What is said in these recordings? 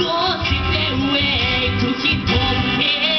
Doce te ver é o que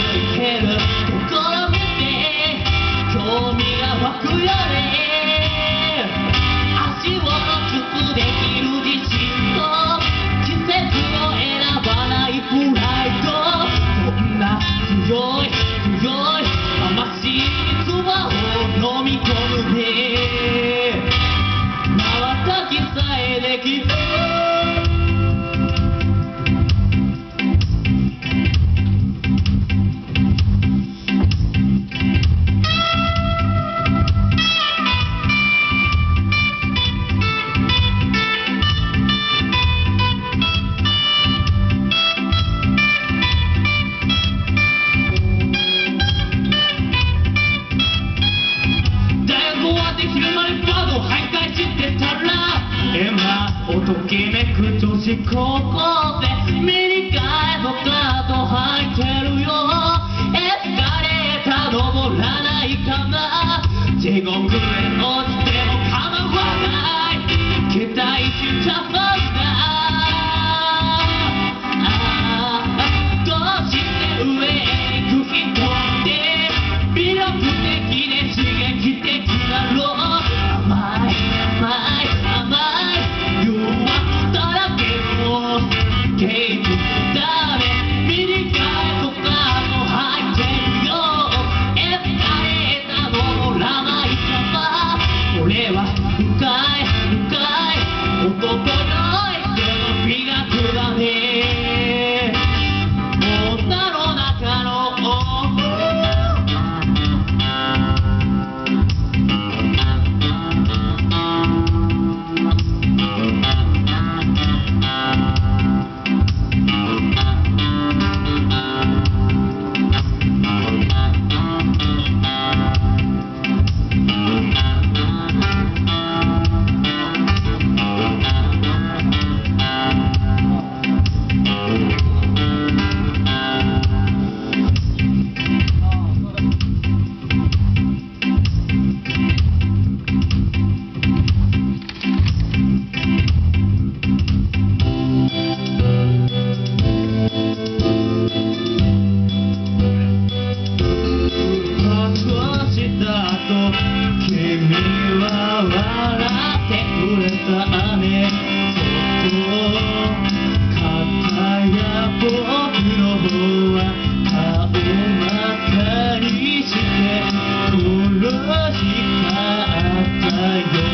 心を見て興味が湧くよね。れカードを徘徊してたら今おときめく女子高校生ミニカカード履いてるよ。エスカレーター登らないかな。地獄へ君は笑ってくれた雨。そっと肩や僕の方は顔真っ赤にして殺したったよ。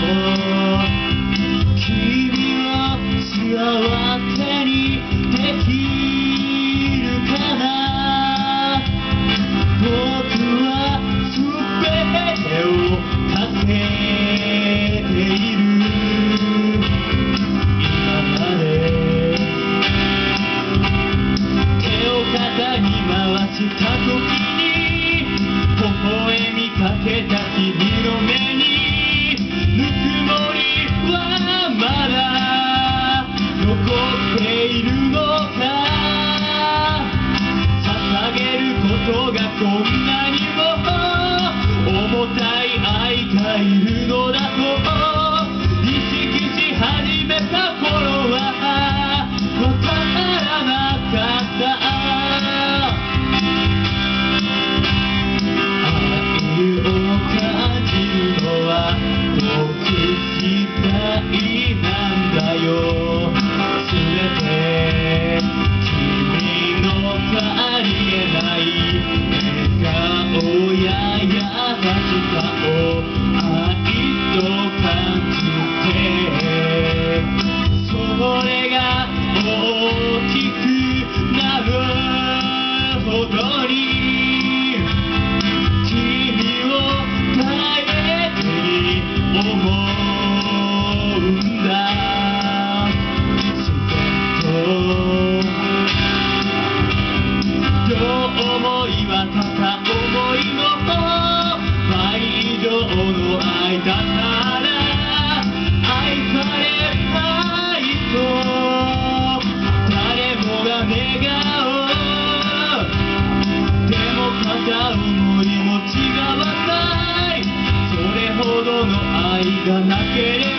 財布の意識し始めたがなければ